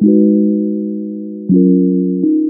Thank you.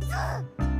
왔어